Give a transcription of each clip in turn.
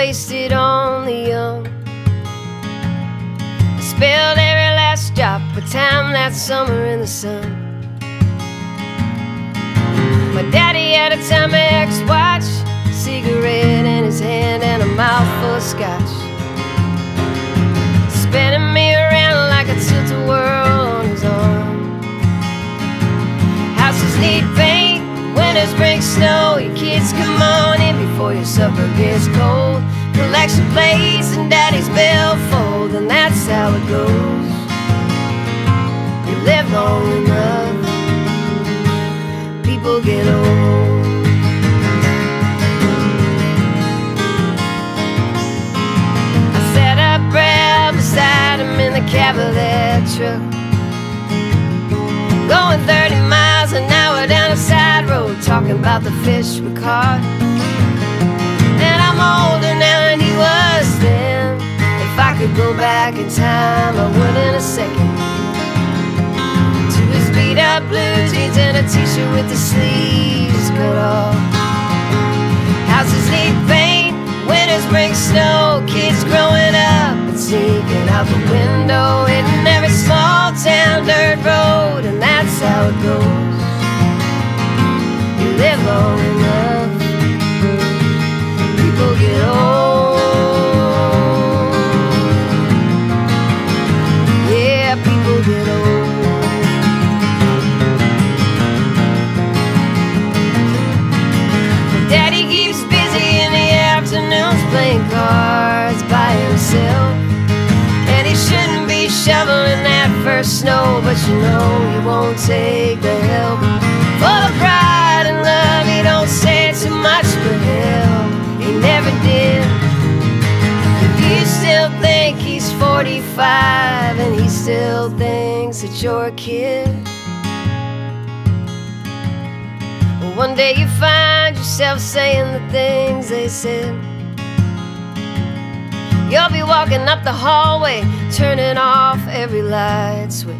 wasted on the young. I spilled every last drop of time that summer in the sun. My daddy had a Timex watch, cigarette in his hand, and a mouthful of scotch. Spinning me around like a tilt-a-whirl on his arm. Houses need paint, winters bring snow. Your supper gets cold. Collection plates and daddy's billfold, and that's how it goes. You live long enough, people get old. I sat up right beside him in the that truck. Going 30 miles an hour down a side road, talking about the fish we caught. Could go back in time, I would in a second. To his beat up blue jeans and a t shirt with the sleeves cut off. Houses need paint, winters bring snow, kids growing up and sneaking out the window, Daddy keeps busy in the afternoons playing cards by himself. And he shouldn't be shoveling that first snow, but you know he won't take the help. Full of pride and love, he don't say too much, but hell, he never did. Do you still think he's 45 and he still thinks that you're a kid? One day you find yourself saying the things they said. You'll be walking up the hallway, turning off every light switch.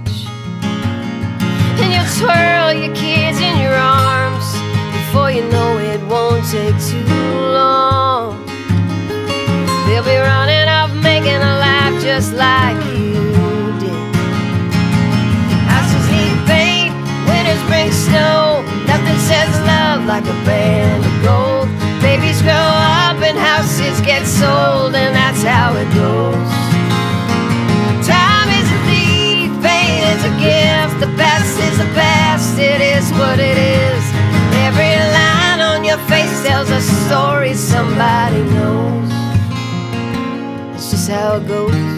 And you'll twirl your kids in your arms. Before you know it, won't take too somebody knows. It's just how it goes.